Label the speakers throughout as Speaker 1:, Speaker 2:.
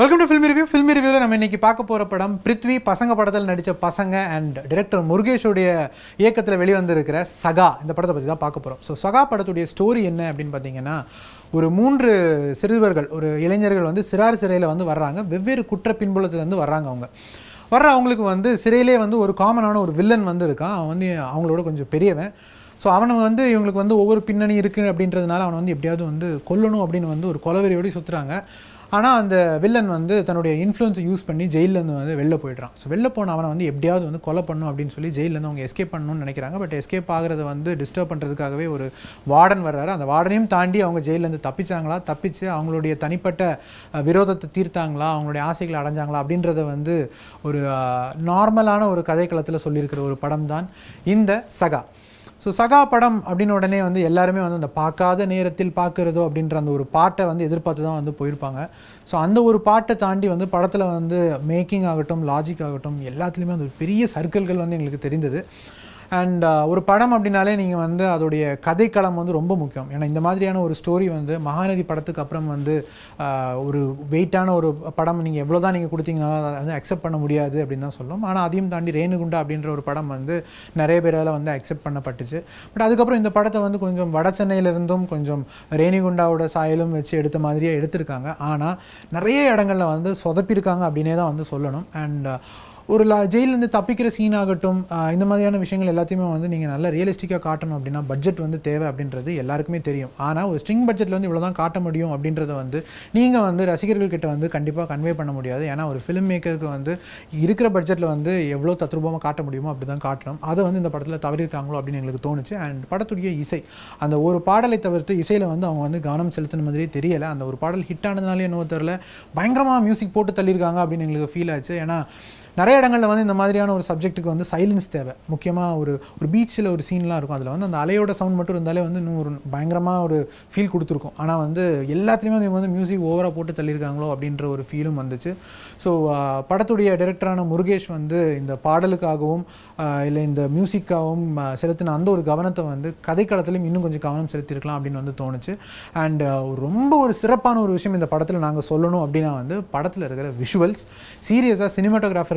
Speaker 1: Welcome to filmy review filmy ரிவ்யூவில் நம்ம இன்றைக்கி பார்க்க போகிற படம் பிருத்வி பசங்க படத்தில் நடித்த பசங்க அண்ட் டைரக்டர் முருகேஷோடைய இயக்கத்தில் வெளிவந்திருக்கிற சகா. இந்த படத்தை பற்றி தான் பார்க்க போகிறோம் ஸோ சகா படத்துடைய ஸ்டோரி என்ன அப்படின்னு பார்த்தீங்கன்னா ஒரு மூன்று சிறுவர்கள் ஒரு இளைஞர்கள் வந்து சிறார் சிறையில் வந்து வர்றாங்க. வெவ்வேறு குற்ற பின்புலத்துலேருந்து வர்றாங்க அவங்க. வர்ற அவங்களுக்கு வந்து சிறையிலே வந்து ஒரு காமனான ஒரு வில்லன் வந்து இருக்கான். அவன் வந்து அவங்களோட கொஞ்சம் பெரியவன். ஸோ அவனை வந்து இவங்களுக்கு வந்து ஒவ்வொரு பின்னணி இருக்குது அப்படின்றதுனால அவனை வந்து எப்படியாவது வந்து கொல்லணும் அப்படின்னு வந்து ஒரு கொலவெறியோடய சுற்றுறாங்க ஆனால் அந்த வில்லன் வந்து தன்னுடைய இன்ஃப்ளூயன்ஸை யூஸ் பண்ணி ஜெயிலேருந்து வந்து வெளில போயிடுறான். ஸோ வெளில போன அவனை வந்து எப்படியாவது வந்து கொலை பண்ணும் அப்படின்னு சொல்லி ஜெயிலேருந்து அவங்க எஸ்கேப் பண்ணணும்னு நினைக்கிறாங்க. பட் எஸ்கேப் ஆகிறத வந்து டிஸ்டர்ப் பண்ணுறதுக்காகவே ஒரு வார்டன் வர்றாரு. அந்த வார்டனையும் தாண்டி அவங்க ஜெயிலேருந்து தப்பிச்சாங்களா? தப்பிச்சு அவங்களுடைய தனிப்பட்ட விரோதத்தை தீர்த்தாங்களா? அவங்களுடைய ஆசைகளை அடைஞ்சாங்களா? அப்படின்றத வந்து ஒரு நார்மலான ஒரு கதைக்களத்தில் சொல்லியிருக்கிற ஒரு படம் தான் இந்த சகா. ஸோ சகா படம் அப்படின்னு உடனே வந்து எல்லாருமே வந்து அந்த பார்க்காத நேரத்தில் பார்க்குறதோ அப்படின்ற அந்த ஒரு பாட்டை வந்து எதிர்பார்த்து தான் வந்து போயிருப்பாங்க. ஸோ அந்த ஒரு பாட்டை தாண்டி வந்து படத்தில் வந்து மேக்கிங் ஆகட்டும் லாஜிக் ஆகட்டும் எல்லாத்துலேயுமே அந்த ஒரு பெரிய சர்க்கிள்கள் வந்து எங்களுக்கு தெரிந்தது. அண்ட் uh, ஒரு படம் அப்படின்னாலே நீங்கள் வந்து அதோடைய கதைக்களம் வந்து ரொம்ப முக்கியம். ஏன்னா இந்த மாதிரியான ஒரு ஸ்டோரி வந்து மகாநதி படத்துக்கு அப்புறம் வந்து uh, ஒரு வெயிட்டான ஒரு படம் நீங்கள் எவ்வளோ தான் நீங்கள் கொடுத்தீங்கனாலும் அதை வந்து அக்செப்ட் பண்ண முடியாது அப்படின்னு தான் சொல்லும். ஆனால் அதையும் தாண்டி ரேணுகுண்டா அப்படின்ற ஒரு படம் வந்து நிறைய பேரால் வந்து அக்செப்ட் பண்ணப்பட்டுச்சு. பட் அதுக்கப்புறம் இந்த படத்தை வந்து கொஞ்சம் வட சென்னையிலிருந்தும் கொஞ்சம் ரேணிகுண்டாவோட சாயலும் வச்சு எடுத்த மாதிரியே எடுத்திருக்காங்க. ஆனால் நிறைய இடங்கள்ல வந்து சொதப்பியிருக்காங்க அப்படின்னே தான் வந்து சொல்லணும். அண்ட் ஒரு லா ஜெயிலேருந்து தப்பிக்கிற சீன் ஆகட்டும் இந்த மாதிரியான விஷயங்கள் எல்லாத்தையுமே வந்து நீங்கள் நல்லா ரியலிஸ்டிக்காக காட்டணும் அப்படின்னா பட்ஜெட் வந்து தேவை அப்படின்றது எல்லாருக்குமே தெரியும். ஆனால் ஒரு ஸ்ட்ரிங் பட்ஜெட்டில் வந்து இவ்வளோ தான் காட்ட முடியும் அப்படின்றத வந்து நீங்கள் வந்து ரசிகர்கள்கிட்ட வந்து கண்டிப்பாக கன்வே பண்ண முடியாது. ஏன்னா ஒரு ஃபிலிம் மேக்கருக்கு வந்து இருக்கிற பட்ஜெட்டில் வந்து எவ்வளோ தத்ரூபமாக காட்ட முடியுமோ அப்படி தான் காட்டணும். அதை வந்து இந்த படத்தில் தவறிருக்காங்களோ அப்படின்னு எங்களுக்கு தோணுச்சு. அண்ட் படத்துடைய இசை அந்த ஒரு பாடலை தவிர்த்து இசையில் வந்து அவங்க வந்து கவனம் செலுத்தின மாதிரியே தெரியலை. அந்த ஒரு பாடல் ஹிட் ஆனதுனாலே என்னவோ தெரில பயங்கரமாக மியூசிக் போட்டு தள்ளியிருக்காங்க அப்படின்னு எங்களுக்கு ஃபீல் ஆச்சு. ஏன்னா நிறைய இடங்களில் வந்து இந்த மாதிரியான ஒரு சப்ஜெக்ட்டுக்கு வந்து சைலன்ஸ் தேவை. முக்கியமாக ஒரு ஒரு பீச்சில் ஒரு சீன்லாம் இருக்கும். அதில் வந்து அந்த அலையோட சவுண்ட் மட்டும் இருந்தாலே வந்து இன்னும் ஒரு பயங்கரமாக ஒரு ஃபீல் கொடுத்துருக்கும். ஆனால் வந்து எல்லாத்துலேயுமே இவங்க வந்து மியூசிக் ஓவராக போட்டு தள்ளியிருக்காங்களோ அப்படின்ற ஒரு ஃபீலும் வந்துச்சு. ஸோ படத்துடைய டைரக்டரான முருகேஷ் வந்து இந்த பாடலுக்காகவும் இல்லை இந்த மியூசிக்காகவும் செலுத்தின அந்த ஒரு கவனத்தை வந்து கதைக்களத்திலையும் இன்னும் கொஞ்சம் கவனம் செலுத்தியிருக்கலாம் அப்படின்னு வந்து தோணுச்சு. அண்ட் ரொம்ப ஒரு சிறப்பான ஒரு விஷயம் இந்த படத்தில் நாங்கள் சொல்லணும் அப்படின்னா வந்து படத்தில் இருக்கிற விஷுவல்ஸ் சீரியஸாக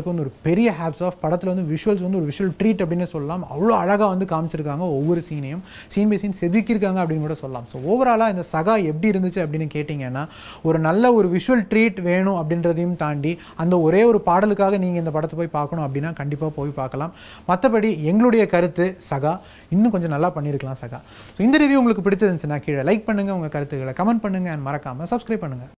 Speaker 1: சினிமாட்டோகிராஃபருக்கு வந்து ஒரு பெரிய ஹேப்ஸ் ஆஃப் படத்தில் வந்து விஷுவல்ஸ் வந்து ஒரு விஷுவல் ட்ரீட் அப்படின்னு சொல்லலாம். அவ்வளோ அழகாக வந்து காமிச்சிருக்காங்க ஒவ்வொரு சீனையும் சீன் பை சீன் செதுக்கியிருக்காங்க அப்படின்னு கூட சொல்லலாம். ஸோ ஓவராலாக இந்த சகா எப்படி இருந்துச்சு அப்படின்னு கேட்டிங்கன்னா ஒரு நல்ல ஒரு விஷுவல் ட்ரீட் வேணும் அப்படின்றதையும் தாண்டி அந்த ஒரே ஒரு பாடலுக்காக நீங்கள் இந்த படத்தை போய் பார்க்கணும் அப்படின்னா கண்டிப்பாக போய் பார்க்கலாம். மற்றபடி எங்களுடைய கருத்து சகா. இன்னும் கொஞ்சம் நல்லா பண்ணியிருக்கலாம் சகா. ஸோ இந்த ரிவ்யூ உங்களுக்கு பிடிச்சிருந்துச்சுன்னா கீழே லைக் பண்ணுங்கள் உங்கள் கருத்துக்களை கமெண்ட் பண்ணுங்கள் அண்ட் மறக்காமல் சப்ஸ்கிரைப் பண்ணுங்கள்